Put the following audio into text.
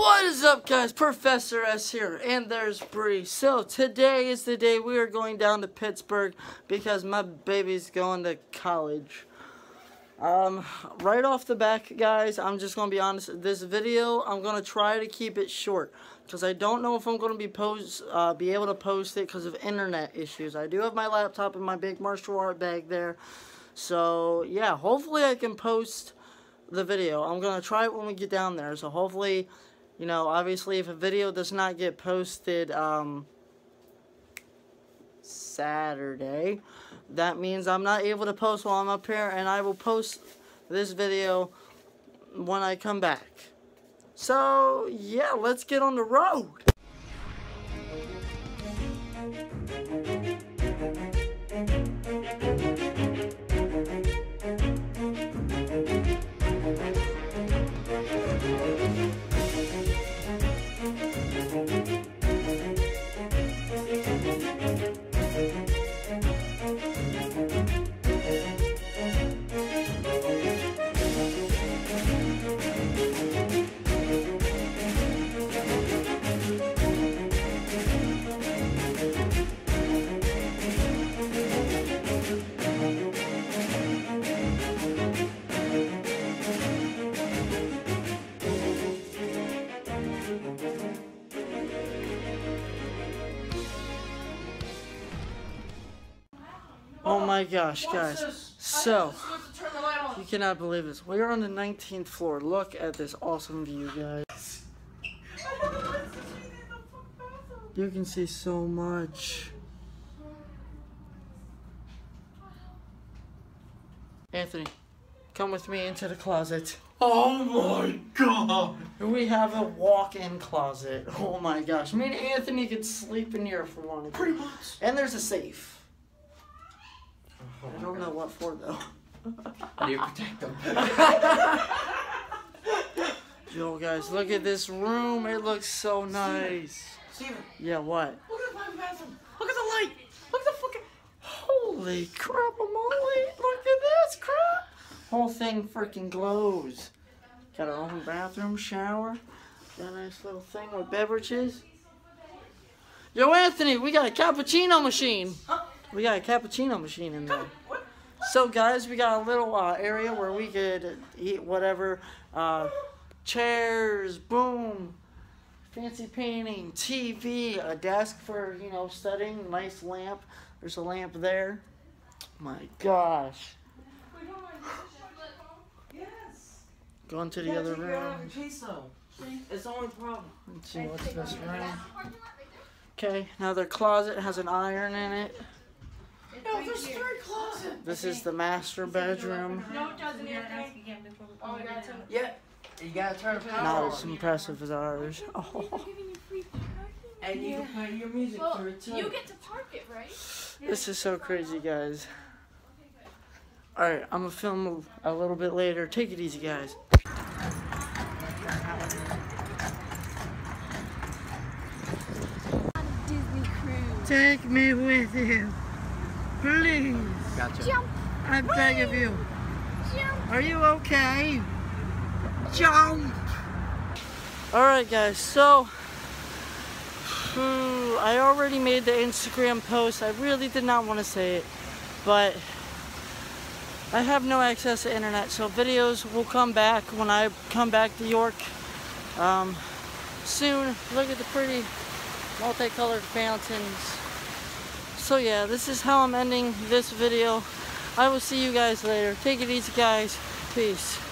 What is up guys, Professor S here, and there's Bree. So today is the day we are going down to Pittsburgh because my baby's going to college. Um, right off the back guys, I'm just going to be honest, this video, I'm going to try to keep it short. Because I don't know if I'm going to be post, uh, be able to post it because of internet issues. I do have my laptop and my big martial art bag there. So yeah, hopefully I can post the video. I'm going to try it when we get down there. So hopefully, you know, obviously if a video does not get posted um, Saturday, that means I'm not able to post while I'm up here. And I will post this video when I come back. So, yeah, let's get on the road. Oh my gosh, guys. So, you cannot believe this. We are on the 19th floor. Look at this awesome view, guys. You can see so much. Anthony, come with me into the closet. Oh my god! We have a walk-in closet. Oh my gosh. Me and Anthony could sleep in here if we wanted to. Pretty much. And there's a safe. Oh I don't know what for though. How do you protect them? Yo guys, look at this room. It looks so nice. Steven, Yeah, what? look at my bathroom. Look at the light. Look at the fucking. Holy crap, Molly. Look at this crap. Whole thing freaking glows. Got our own bathroom, shower. Got a nice little thing with beverages. Yo, Anthony, we got a cappuccino machine. Huh? We got a cappuccino machine in there. So, guys, we got a little uh, area where we could eat whatever. Uh, chairs, boom, fancy painting, TV, a desk for, you know, studying, nice lamp. There's a lamp there. My gosh. Yes. Going to the other room. Queso. It's the only problem. Let's see what's this room. Okay, another closet has an iron in it. No, there's three closets. This is the master bedroom. No, it doesn't. Oh, you have to ask again before we Oh, go gotta it. Yeah. You gotta turn the power Not on. as impressive as ours. Oh, And you can play your music Well, through it too. you get to park it, right? this is so crazy, guys. Alright, I'm gonna film a little bit later. Take it easy, guys. Disney cruise. Take me with you. Please. Gotcha. Jump, I beg of you. jump. Are you okay? Jump! Alright guys, so phew, I already made the Instagram post. I really did not want to say it, but I have no access to internet, so videos will come back when I come back to York um, soon. Look at the pretty multicolored fountains. So yeah, this is how I'm ending this video. I will see you guys later. Take it easy guys. Peace.